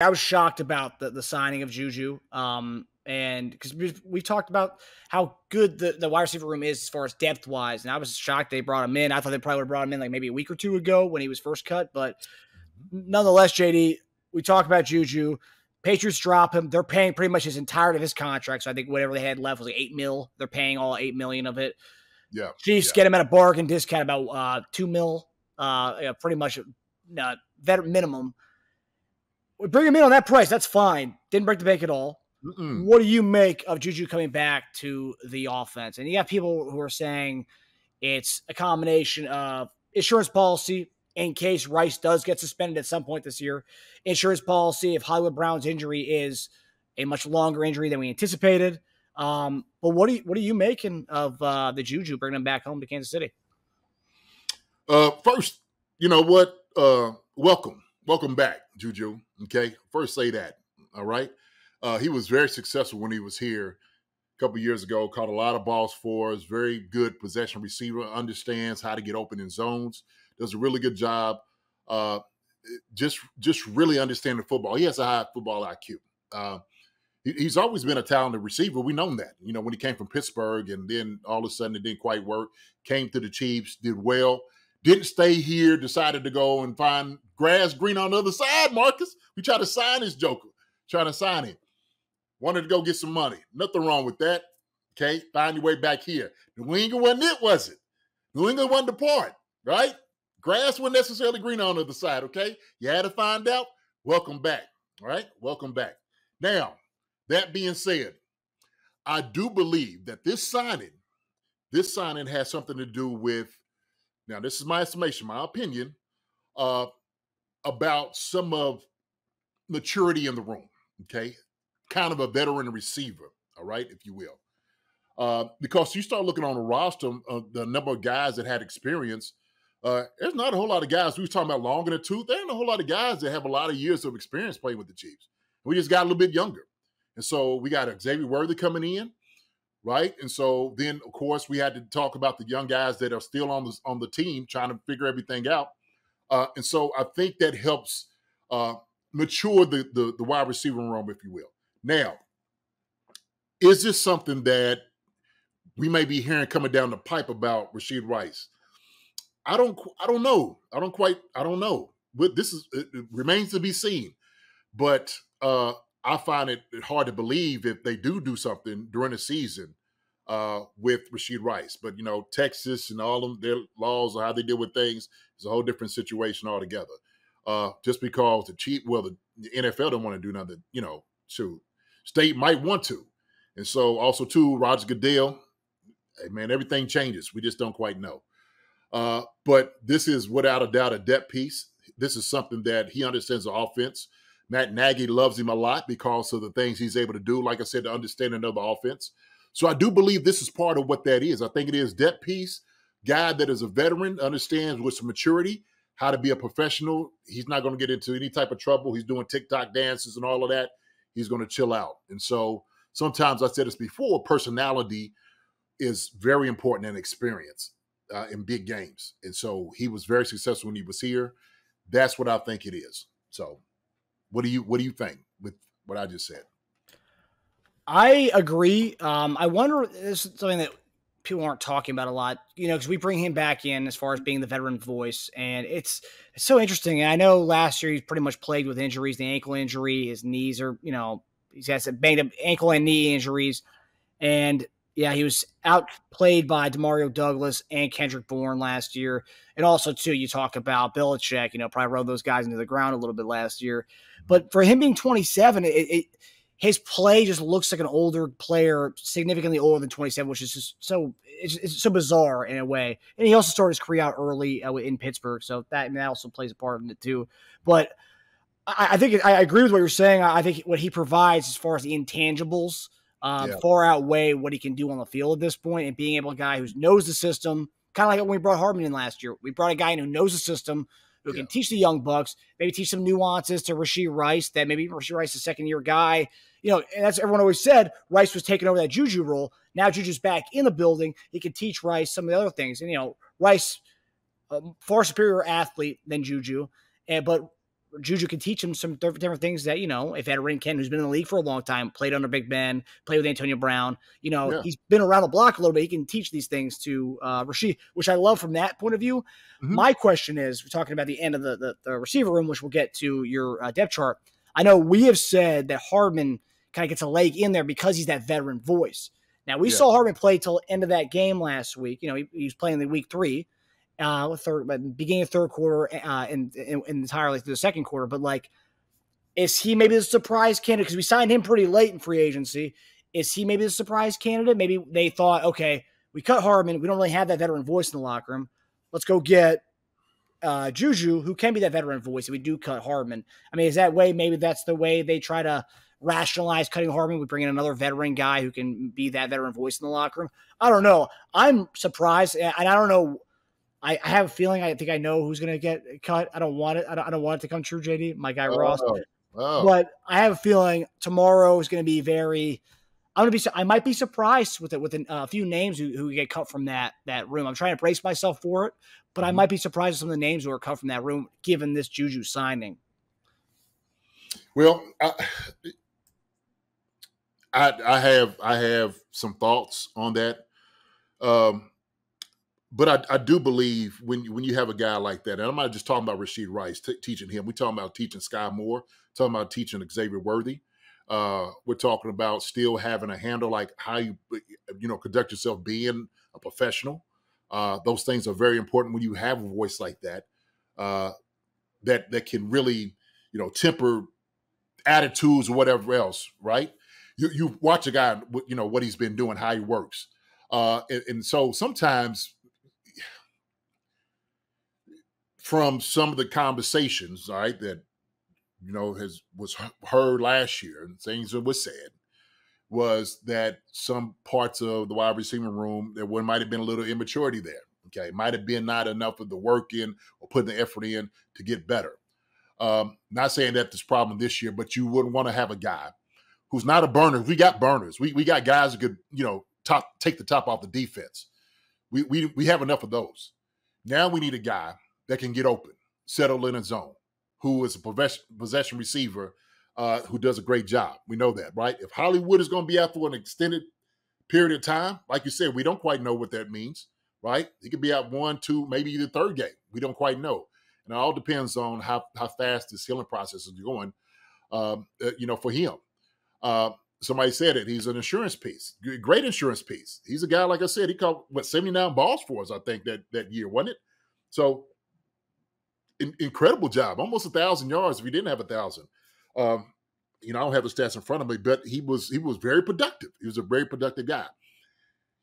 I was shocked about the, the signing of Juju. Um, and because we've, we've, talked about how good the, the wide receiver room is as far as depth wise. And I was shocked they brought him in. I thought they probably would have brought him in like maybe a week or two ago when he was first cut. But nonetheless, JD, we talk about Juju. Patriots drop him. They're paying pretty much his entirety of his contract. So I think whatever they had left was like eight mil. They're paying all eight million of it. Yeah. Chiefs yeah. get him at a bargain discount about uh, two mil. Uh, yeah, pretty much uh, minimum. We bring him in on that price. That's fine. Didn't break the bank at all. Mm-mm. What do you make of Juju coming back to the offense? And you have people who are saying it's a combination of insurance policy in case Rice does get suspended at some point this year, insurance policy if Hollywood Brown's injury is a much longer injury than we anticipated. Um, but what do you, what are you making of uh, the Juju bringing him back home to Kansas City? Uh, first, you know what? Uh, welcome, welcome back, Juju. Okay, first say that. All right. Uh, he was very successful when he was here a couple years ago. Caught a lot of balls for us. Very good possession receiver. Understands how to get open in zones. Does a really good job. Uh, just just really understanding football. He has a high football IQ. Uh, he, he's always been a talented receiver. We know that. You know when he came from Pittsburgh, and then all of a sudden it didn't quite work. Came to the Chiefs, did well. Didn't stay here. Decided to go and find grass green on the other side. Marcus, we try to sign this Joker. Trying to sign him wanted to go get some money. Nothing wrong with that. Okay, find your way back here. New England wasn't it, was it? New England wasn't the part, right? Grass wasn't necessarily green on the other side, okay? You had to find out. Welcome back, all right? Welcome back. Now, that being said, I do believe that this signing, this signing has something to do with, now this is my estimation, my opinion, uh, about some of maturity in the room, okay? kind of a veteran receiver, all right, if you will. Uh, because you start looking on the roster, uh, the number of guys that had experience, uh, there's not a whole lot of guys. We were talking about longer than two. There ain't a whole lot of guys that have a lot of years of experience playing with the Chiefs. We just got a little bit younger. And so we got Xavier Worthy coming in, right? And so then, of course, we had to talk about the young guys that are still on the, on the team trying to figure everything out. Uh, and so I think that helps uh, mature the, the, the wide receiver room, if you will. Now, is this something that we may be hearing coming down the pipe about Rashee Rice? I don't I don't know. I don't quite I don't know. But this is it, it remains to be seen. But uh I find it hard to believe if they do do something during the season uh, with Rashee Rice. But you know, Texas and all of their laws or how they deal with things is a whole different situation altogether. Uh, just because the cheap, well, the, the NFL don't want to do nothing, you know, to State might want to. And so also too, Roger Goodell, hey man, everything changes. We just don't quite know. Uh, but this is without a doubt a depth piece. This is something that he understands the offense. Matt Nagy loves him a lot because of the things he's able to do. Like I said, the understanding of the offense. So I do believe this is part of what that is. I think it is depth piece. Guy that is a veteran, understands with some maturity how to be a professional. He's not going to get into any type of trouble. He's doing TikTok dances and all of that he's going to chill out. And so sometimes I said this before, personality is very important in experience uh, in big games. And so he was very successful when he was here. That's what I think it is. So what do you what do you think with what I just said? I agree. Um, I wonder this is something that people aren't talking about a lot, you know, because we bring him back in as far as being the veteran voice, and it's it's so interesting. And I know last year he's pretty much plagued with injuries, the ankle injury, his knees are, you know, he's got some banged up ankle and knee injuries, and yeah, he was outplayed by Demario Douglas and Kendrick Bourne last year, and also too, you talk about Belichick, you know, probably rode those guys into the ground a little bit last year, but for him being 27, it, it his play just looks like an older player, significantly older than 27, which is just so it's, it's so bizarre in a way. And he also started his career out early uh, in Pittsburgh, so that, that also plays a part in it too. But I, I think I agree with what you're saying. I think what he provides as far as the intangibles um, yeah. far outweigh what he can do on the field at this point, and being able to guy who knows the system, kind of like when we brought Hardman in last year. We brought a guy in who knows the system, who yeah. can teach the young bucks, maybe teach some nuances to Rashee Rice that maybe Rashee Rice is a second year guy. You know, and that's everyone always said Rice was taking over that Juju role. Now Juju's back in the building. He can teach Rice some of the other things. And, you know, Rice, a far superior athlete than Juju. And, but Juju can teach him some different things that you know. If Ed Ken, who's been in the league for a long time, played under Big Ben, played with Antonio Brown, you know, yeah. he's been around the block a little bit. He can teach these things to uh, Rashee, which I love from that point of view. Mm-hmm. My question is, we're talking about the end of the the, the receiver room, which we'll get to your uh, depth chart. I know we have said that Hardman kind of gets a leg in there because he's that veteran voice. Now we yeah. saw Hardman play till end of that game last week. You know, he, he was playing the week three uh, third, beginning of third quarter, uh, and, and, and entirely through the second quarter. But like, is he maybe the surprise candidate? Because we signed him pretty late in free agency. Is he maybe the surprise candidate? Maybe they thought, okay, we cut Hardman. We don't really have that veteran voice in the locker room. Let's go get uh, Juju, who can be that veteran voice. If we do cut Hardman, I mean, is that way? Maybe that's the way they try to rationalize cutting Hardman. We bring in another veteran guy who can be that veteran voice in the locker room. I don't know. I'm surprised, and I don't know I, I have a feeling I think I know who's going to get cut. I don't want it. I don't, I don't, want it to come true, JD. My guy oh, Ross. Oh. But I have a feeling tomorrow is going to be very. I'm gonna be. I might be surprised with it with a uh, few names who, who get cut from that that room. I'm trying to brace myself for it, but I mm-hmm. might be surprised with some of the names who are cut from that room given this Juju signing. Well, I, I, I have I have some thoughts on that. Um, but I, I, do believe when when you have a guy like that, and I'm not just talking about Rashee Rice teaching him. We're talking about teaching Skyy Moore, talking about teaching Xavier Worthy. Uh, we're talking about still having a handle like how you you know conduct yourself being a professional. Uh, those things are very important when you have a voice like that. Uh, that that can really you know temper attitudes or whatever else, right? You you watch a guy, you know what he's been doing, how he works, uh, and, and so sometimes from some of the conversations, all right, that you know has was heard last year and things that was said was that some parts of the wide receiver room there one might have been a little immaturity there. Okay, might have been not enough of the work in or putting the effort in to get better. Um, not saying that this problem this year, but you wouldn't want to have a guy who's not a burner. We got burners. We we got guys who could you know top take the top off the defense. We we we have enough of those. Now we need a guy that can get open, settle in a zone, who is a possession receiver uh, who does a great job. We know that, right? If Hollywood is going to be out for an extended period of time, like you said, we don't quite know what that means, right? He could be out one, two, maybe the third game. We don't quite know. And it all depends on how, how fast this healing process is going, um, uh, you know, for him. Uh, somebody said it. He's an insurance piece, great insurance piece. He's a guy, like I said, he caught what seventy nine balls for us, I think that that year, wasn't it? So in, incredible job, almost a thousand yards. If he didn't have a thousand, um, you know, I don't have the stats in front of me, but he was he was very productive. He was a very productive guy.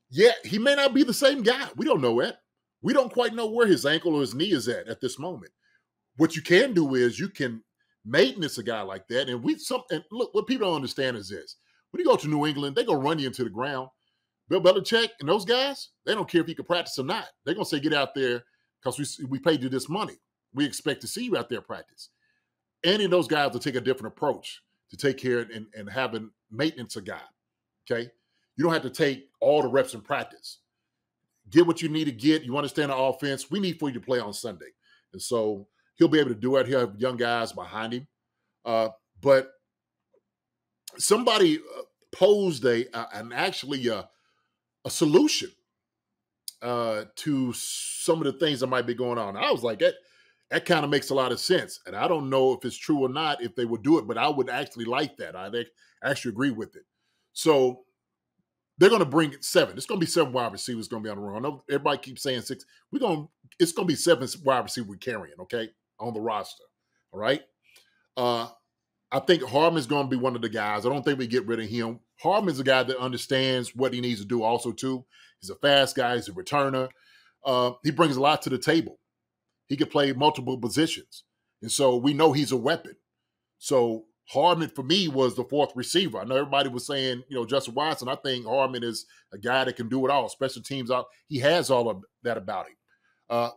Yet he may not be the same guy. We don't know that. We don't quite know where his ankle or his knee is at at this moment. What you can do is you can maintenance a guy like that, and we some and look what people don't understand is this: when you go to New England, they gonna run you into the ground. Bill Belichick and those guys, they don't care if you can practice or not. They're gonna say get out there because we we paid you this money we expect to see you out there practice. Any of those guys will take a different approach to take care and, and having maintenance a guy. Okay. You don't have to take all the reps in practice. Get what you need to get. You understand the offense. We need for you to play on Sunday. And so he'll be able to do it. He'll have young guys behind him. Uh, but somebody uh, posed a, uh, an actually a, a solution uh, to some of the things that might be going on. I was like, that that kind of makes a lot of sense. And I don't know if it's true or not if they would do it, but I would actually like that. I actually agree with it. So they're going to bring seven. It's going to be seven wide receivers going to be on the run. I know everybody keeps saying six. We're going. To, It's going to be seven wide receivers carrying. Okay, on the roster. All right. Uh, I think Hardman's going to be one of the guys. I don't think we get rid of him. Hardman's a guy that understands what he needs to do. Also, too, he's a fast guy. He's a returner. Uh, he brings a lot to the table. He could play multiple positions. And so we know he's a weapon. So Hardman for me was the fourth receiver. I know everybody was saying, you know, Justin Watson. I think Hardman is a guy that can do it all. Special teams out. He has all of that about him. Uh,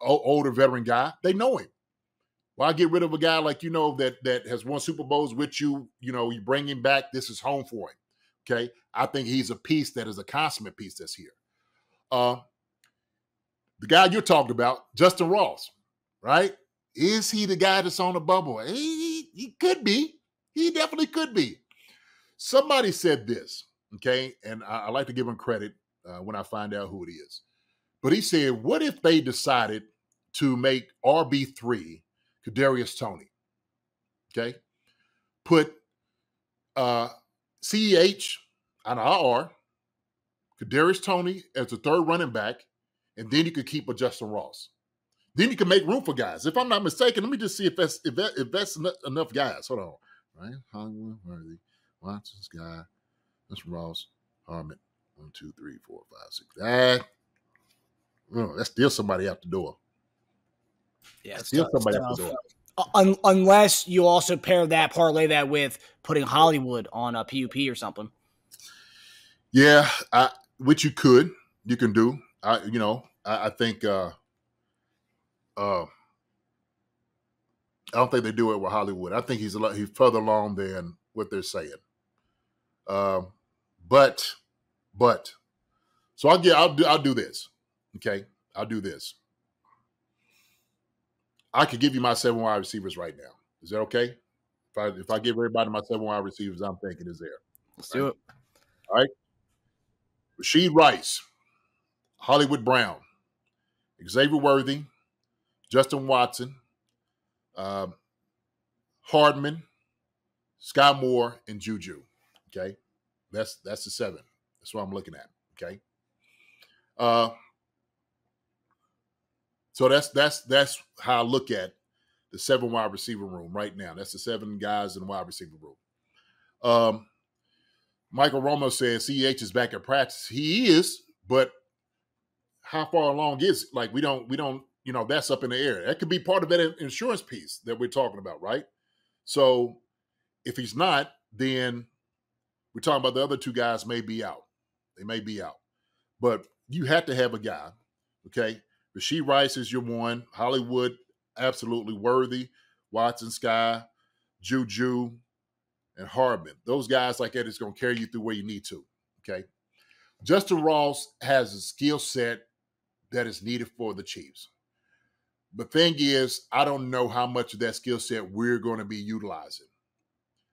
older veteran guy. They know him. Why get rid of a guy like you know that that has won Super Bowls with you? You know, you bring him back. This is home for him. Okay, I think he's a piece that is a consummate piece that's here. Uh, the guy you're talking about, Justyn Ross, right? Is he the guy that's on the bubble? He, he could be. He definitely could be. Somebody said this, okay, and I, I like to give him credit uh, when I find out who it is. But he said, "What if they decided to make RB three Kadarius Toney? Okay, put uh, CEH on IR, Kadarius Toney as the third running back, and then you could keep a Justyn Ross. Then you can make room for guys. If I'm not mistaken, let me just see if that's if that if that's enough guys. Hold on, right? Hollywood, Worthy, Watson, Skyy, Justyn Ross, Hardman. One, two, three, four, five, six. That, oh, that's still somebody out the door. Yeah, still somebody out the door. Uh, un- unless you also pair that, parlay that with putting Hollywood on a PUP or something. Yeah, I, which you could, you can do. I, you know, I, I think. uh uh I don't think they do it with Hollywood. I think he's a lot, he's further along than what they're saying. Um, but, but, so I'll get I'll do I'll do this. Okay, I'll do this. I could give you my seven wide receivers right now. Is that okay? If I if I give everybody my seven wide receivers, I'm thinking is there. Let's right? do it. All right. Rashee Rice, Hollywood Brown, Xavier Worthy, Justin Watson, um, Hardman, Skyy Moore, and Juju. Okay, that's that's the seven. That's what I'm looking at. Okay. Uh, so that's that's that's how I look at the seven wide receiver room right now. That's the seven guys in the wide receiver room. Um, Michael Romo says CEH is back at practice. He is, but how far along is it? Like we don't we don't you know that's up in the air. That could be part of that insurance piece that we're talking about, right? So if he's not, then we're talking about the other two guys may be out. They may be out, but you have to have a guy. Okay, Rashee Rice is your one. Hollywood, absolutely worthy. Watson, Skyy, Juju, and Hardman. Those guys like that is going to carry you through where you need to. Okay. Justyn Ross has a skill set that is needed for the Chiefs. The thing is, I don't know how much of that skill set we're going to be utilizing.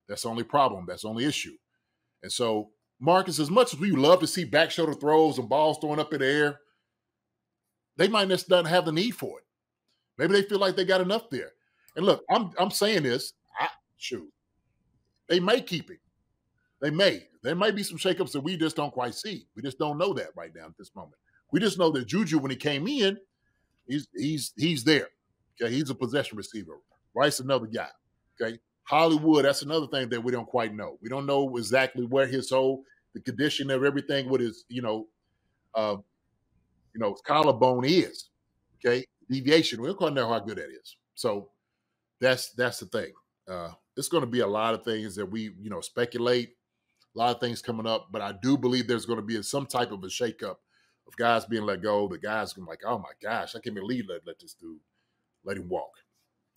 That's the only problem. That's the only issue. And so, Marcus, as much as we love to see back shoulder throws and balls thrown up in the air, they might just not have the need for it. Maybe they feel like they got enough there. And look, I'm I'm saying this. I shoot. They may keep it. They may. There might be some shakeups that we just don't quite see. We just don't know that right now at this moment. We just know that Juju, when he came in, he's he's he's there. Okay, he's a possession receiver. Rice, another guy. Okay, Hollywood, that's another thing that we don't quite know. We don't know exactly where his whole the condition of everything with his, you know, uh, you know, collarbone is. Okay, deviation. We don't quite know how good that is. So that's that's the thing. Uh, it's going to be a lot of things that we, you know, speculate. A lot of things coming up, but I do believe there's going to be some type of a shakeup of guys being let go. The guys going like, oh my gosh, I can't believe let let this dude let him walk.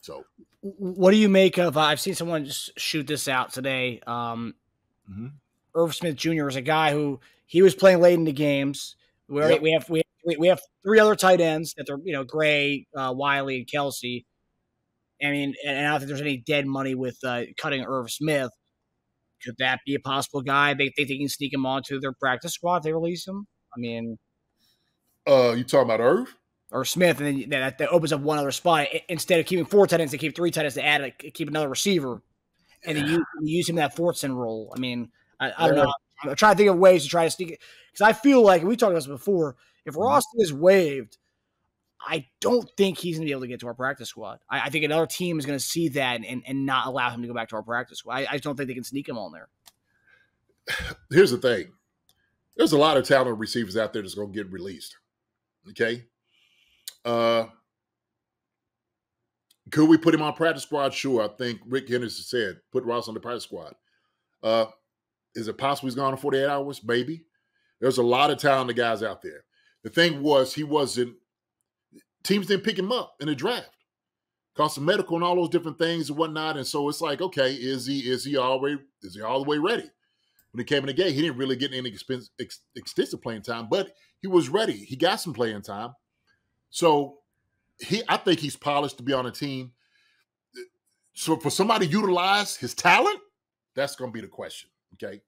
So, what do you make of? Uh, I've seen someone just shoot this out today. Um, mm-hmm. Irv Smith Jr. is a guy who he was playing late in the games. We, yep. we have we we have three other tight ends that they're you know Gray, uh, Wiley, and Kelce. I mean, and I don't think there's any dead money with uh, cutting Irv Smith. Could that be a possible guy? They think they can sneak him onto their practice squad if they release him. I mean, uh, you talking about Irv or Smith, and then that, that opens up one other spot instead of keeping four tight ends, they keep three tight ends to add a, keep another receiver, and then you, you use him in that Fortson role. I mean, I, I don't know. I'm trying to think of ways to try to sneak it because I feel like we talked about this before. If mm-hmm. Is waived, I don't think he's going to be able to get to our practice squad. I, I think another team is going to see that and, and not allow him to go back to our practice squad. I, I just don't think they can sneak him on there. Here's the thing there's a lot of talented receivers out there that's going to get released. Okay. Uh, could we put him on practice squad? Sure. I think Rick Henderson said put Ross on the practice squad. Uh, is it possible he's gone in 48 hours? Maybe. There's a lot of talented guys out there. The thing was, he wasn't, teams didn't pick him up in the draft. Cost of medical and all those different things and whatnot. And so it's like, okay, is he is he already is he all the way ready? When he came in the game, he didn't really get any expense, ex, extensive playing time, but he was ready. He got some playing time. So he I think he's polished to be on a team. So for somebody to utilize his talent, that's going to be the question. Okay,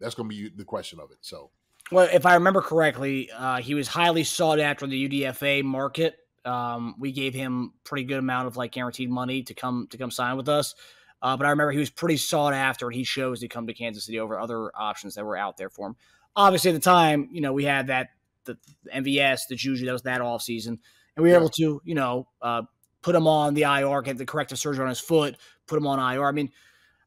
that's going to be the question of it. So, well, if I remember correctly, uh, he was highly sought after in the UDFA market. Um, we gave him pretty good amount of like guaranteed money to come to come sign with us. Uh, but I remember he was pretty sought after, and he chose to come to Kansas City over other options that were out there for him. Obviously, at the time, you know, we had that the, the MVS, the Juju, that was that off season, and we were yeah. able to, you know, uh, put him on the IR, get the corrective surgery on his foot, put him on IR. I mean,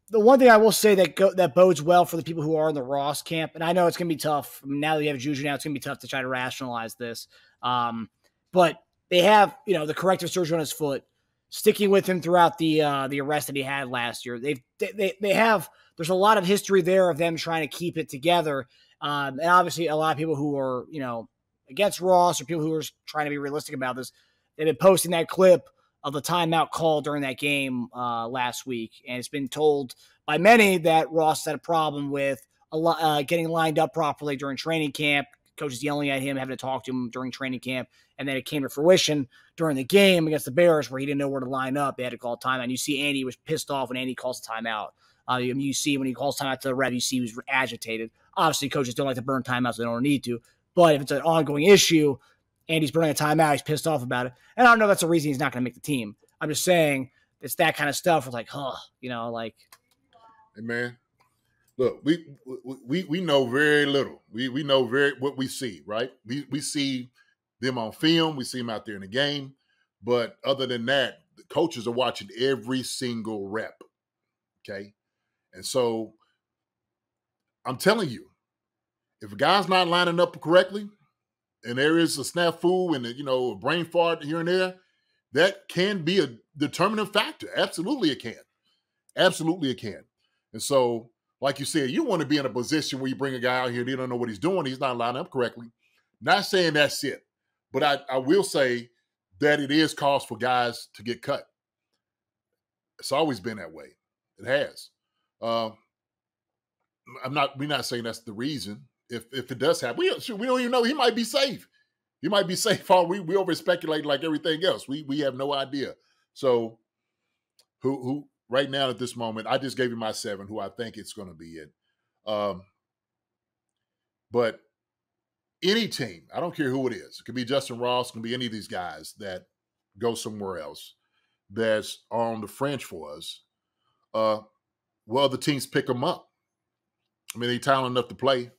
the one thing I will say that go, that bodes well for the people who are in the Ross camp, and I know it's going to be tough now that you have Juju now, it's going to be tough to try to rationalize this. Um, but they have, you know, the corrective surgery on his foot, sticking with him throughout the uh, the arrest that he had last year. They've they they have there's a lot of history there of them trying to keep it together, um, and obviously a lot of people who are you know against Ross or people who are trying to be realistic about this, they've been posting that clip of the timeout call during that game uh, last week, and it's been told by many that Ross had a problem with a lot, uh, getting lined up properly during training camp. Coaches yelling at him, having to talk to him during training camp, and then it came to fruition during the game against the Bears, where he didn't know where to line up. They had to call timeout. and you see Andy was pissed off when Andy calls a timeout. Uh, you see when he calls timeout to the ref, you see he was agitated. Obviously, coaches don't like to burn timeouts; they don't need to. But if it's an ongoing issue, and he's burning a timeout, he's pissed off about it. And I don't know that's the reason he's not going to make the team. I'm just saying it's that kind of stuff. It's like, huh, you know, like. Hey man, look, we we we know very little. We we know very what we see, right? We we see them on film. We see them out there in the game, but other than that, the coaches are watching every single rep. Okay, and so I'm telling you, if a guy's not lining up correctly, and there is a snafu and a, you know a brain fart here and there, that can be a determining factor. Absolutely, it can. Absolutely, it can. And so, like you said, you want to be in a position where you bring a guy out here, you don't know what he's doing, he's not lining up correctly. Not saying that's it, but I, I will say that it is cause for guys to get cut. It's always been that way. It has. Uh, I'm not. We're not saying that's the reason. If if it does happen, we we don't even know. He might be safe. He might be safe. All we we over speculate like everything else. We we have no idea. So, who who right now at this moment, I just gave you my seven. Who I think it's going to be it. Um, but any team, I don't care who it is. It could be Justyn Ross. It can be any of these guys that go somewhere else that's on the French for us. Uh, well, the teams pick them up. I mean, they're talented enough to play,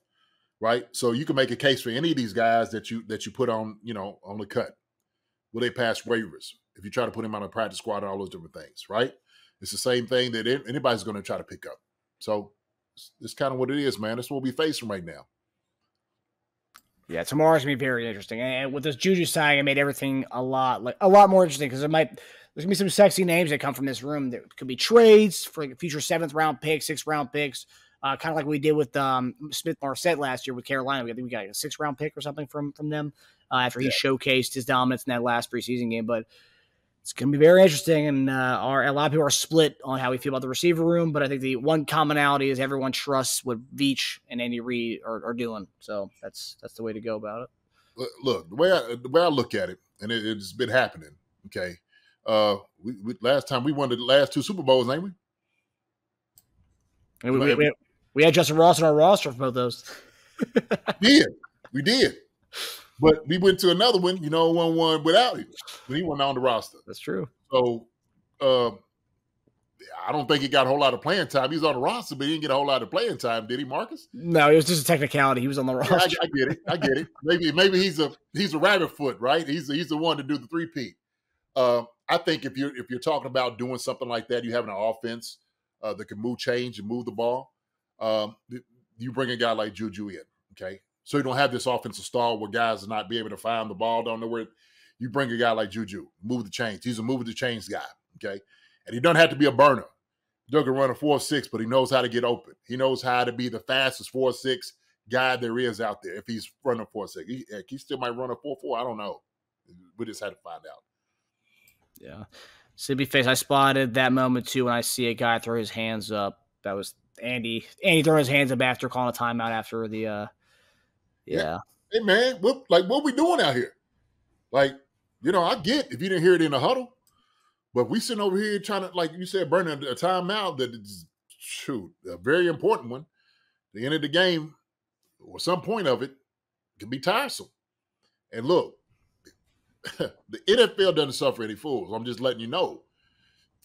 right? So you can make a case for any of these guys that you that you put on, you know, on the cut. Will they pass waivers if you try to put him on a practice squad and all those different things, right? It's the same thing that anybody's going to try to pick up. So it's, kind of what it is, man. That's what we'll be facing right now. Yeah, tomorrow's gonna be very interesting, and with this Juju signing, it made everything a lot like a lot more interesting because it might there's gonna be some sexy names that come from this room. There could be trades for like future seventh round picks, sixth round picks, uh, kind of like we did with um, Smith-Marsette last year with Carolina. We I think we got like a six round pick or something from from them uh, after he yeah. showcased his dominance in that last preseason game. But it's going to be very interesting, and uh, our, a lot of people are split on how we feel about the receiver room. But I think the one commonality is everyone trusts what Veach and Andy Reid are, are doing. So that's that's the way to go about it. Look, the way I, the way I look at it, and it, has been happening. Okay, uh, we, we, last time we won the last two Super Bowls, ain't we? we, we, we, we, had Justyn Ross on our roster for both those. we did we did? But we went to another one, you know, one one without him when he went on the roster. That's true. So uh, I don't think he got a whole lot of playing time. He was on the roster, but he didn't get a whole lot of playing time, did he, Marcus? No, it was just a technicality. He was on the roster. Yeah, I, I, get it. I get it. Maybe maybe he's a he's a rabbit foot, right? He's he's the one to do the three P. Uh, I think if you're if you're talking about doing something like that, you have an offense uh, that can move change and move the ball. Um, you bring a guy like Juju in, okay? So you don't have this offensive stall where guys are not be able to find the ball, don't know where. You bring a guy like Juju, move the chains. He's a move the chains guy, okay? And he doesn't have to be a burner. Doug can run a four six, but he knows how to get open. He knows how to be the fastest four six guy there is out there. If he's running four six, he, he still might run a four four. I don't know. We just had to find out. Yeah, Sippy face. I spotted that moment too when I see a guy throw his hands up. That was Andy. Andy throwing his hands up after calling a timeout after the uh, yeah. Hey man, what like what we doing out here? Like You know, I get if you didn't hear it in the huddle, but we sitting over here trying to, like you said, burning a timeout that is shoot a very important one. The end of the game or some point of it can be tiresome. And look, the NFL doesn't suffer any fools. I'm just letting you know.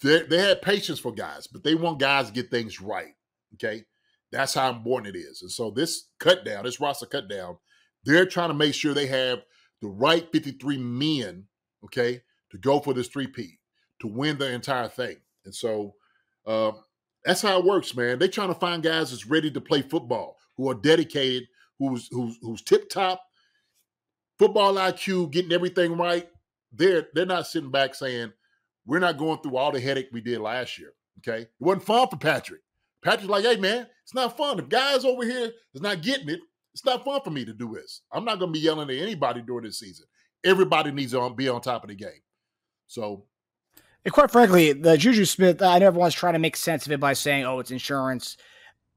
They, they had patience for guys, but they want guys to get things right. Okay. That's how important it is. And so this cut down, this roster cut down, they're trying to make sure they have the right 53 men, okay, to go for this three-peat, to win the entire thing. And so uh, that's how it works, man. They're trying to find guys that's ready to play football, who are dedicated, who's who's who's tip top, football IQ, getting everything right. They're they're not sitting back saying, we're not going through all the headache we did last year. Okay. It wasn't fun for Patrick. Patrick's like, hey man, it's not fun. If guys over here is not getting it, it's not fun for me to do this. I'm not gonna be yelling at anybody during this season. Everybody needs to be on top of the game. So and quite frankly, the Juju Smith, I know everyone's trying to make sense of it by saying, oh, it's insurance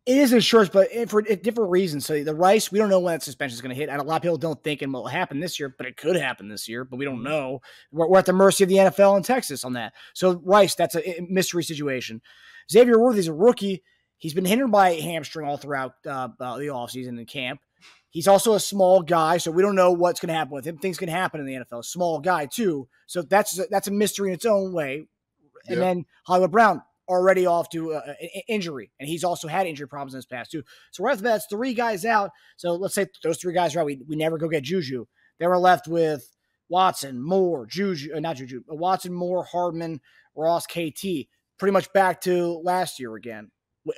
it is insurance, but for different reasons. So the Rice, we don't know when that suspension is going to hit. And a lot of people don't think it will happen this year, but it could happen this year. But we don't mm-hmm. know. We're, we're at the mercy of the NFL and Texas on that. So Rice, that's a mystery situation. Xavier Worthy's a rookie. He's been hindered by hamstring all throughout uh, uh, the offseason and camp. He's also a small guy, so we don't know what's going to happen with him. Things can happen in the NFL. Small guy too, so that's that's a mystery in its own way. And yeah. then Hollywood Brown, already off to uh, injury, and he's also had injury problems in his past too. So right off the bat, that's three guys out. So let's say those three guys are out. We, we never go get Juju. Then we're left with Watson, Moore, Juju, uh, not Juju, uh, Watson, Moore, Hardman, Ross, KT. Pretty much back to last year again.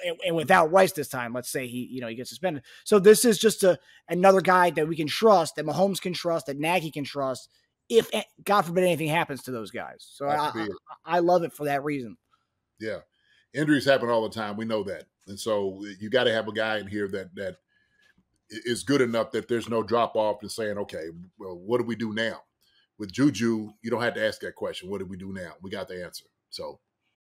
And, and without Rice this time, let's say he, you know, he gets suspended. So this is just a another guy that we can trust, that Mahomes can trust, that Nagy can trust. If God forbid anything happens to those guys, so I, I, I love it for that reason. Yeah. Injuries happen all the time. We know that. And so you got to have a guy in here that that is good enough that there's no drop off and saying, okay, well, what do we do now? With Juju, you don't have to ask that question. What do we do now? We got the answer. So,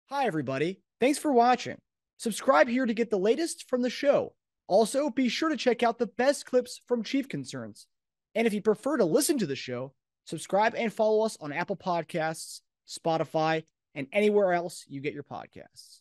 hi, everybody. Thanks for watching. Subscribe here to get the latest from the show. Also, be sure to check out the best clips from Chief Concerns. And if you prefer to listen to the show, subscribe and follow us on Apple Podcasts, Spotify, and anywhere else you get your podcasts.